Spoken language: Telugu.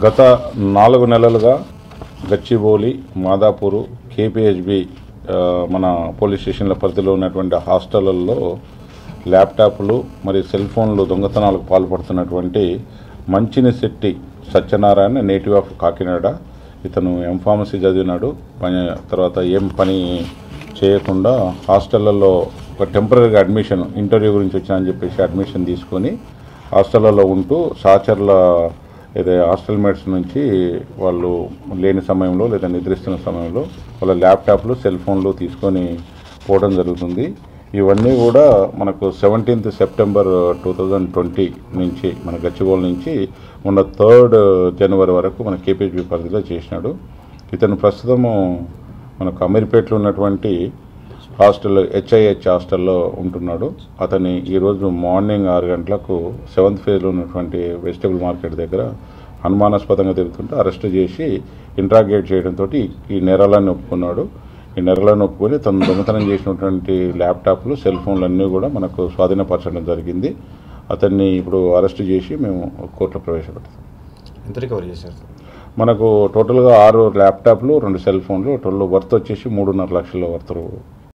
గత నాలుగు నెలలుగా గచ్చిబౌలి మాదాపూరు కేపీహెచ్బి మన పోలీస్ స్టేషన్ల పరిధిలో ఉన్నటువంటి హాస్టళ్ళలో ల్యాప్టాప్లు మరియు సెల్ ఫోన్లు దొంగతనాలకు పాల్పడుతున్నటువంటి మంచిని శెట్టి సత్యనారాయణ నేటివ్ ఆఫ్ కాకినాడ. ఇతను ఎంఫార్మసీ చదివినాడు. పని తర్వాత ఏం పని చేయకుండా హాస్టళ్ళలో ఒక టెంపరీగా అడ్మిషన్ ఇంటర్వ్యూ గురించి వచ్చానని చెప్పేసి అడ్మిషన్ తీసుకొని హాస్టళ్ళలో ఉంటూ సాచర్ల ఏదో హాస్టల్ మేట్స్ నుంచి వాళ్ళు లేని సమయంలో లేదా నిద్రిస్తున్న సమయంలో వాళ్ళ ల్యాప్టాప్లు సెల్ ఫోన్లు తీసుకొని పోవడం జరుగుతుంది. ఇవన్నీ కూడా మనకు seventeenth September two thousand twenty నుంచి మన గచ్చిబౌలి నుంచి మొన్న థర్డ్ జనవరి వరకు మన కేపీజీ పరిధిలో చేసినాడు. ఇతను ప్రస్తుతము మనకు అమీర్పేటలో ఉన్నటువంటి హాస్టల్ హెచ్ఐహెచ్ హాస్టల్లో ఉంటున్నాడు. అతన్ని ఈరోజు మార్నింగ్ ఆరు గంటలకు సెవెంత్ ఫేజ్లో ఉన్నటువంటి వెజిటబుల్ మార్కెట్ దగ్గర అనుమానాస్పదంగా తిరుగుతుంటే అరెస్ట్ చేసి ఇంట్రాగేట్ చేయడంతో ఈ నేరాలన్నీ ఒప్పుకున్నాడు. ఈ నేరాలను ఒప్పుకొని తను దొంగతనం చేసినటువంటి ల్యాప్టాప్లు సెల్ ఫోన్లు అన్నీ కూడా మనకు స్వాధీనపరచడం జరిగింది. అతన్ని ఇప్పుడు అరెస్ట్ చేసి మేము కోర్టులో ప్రవేశపెడతాం. ఎంత రికవరీ చేశారు? మనకు టోటల్గా ఆరు ల్యాప్టాప్లు రెండు సెల్ ఫోన్లు టోటల్ వర్త్ వచ్చేసి మూడున్నర లక్షల వర్త్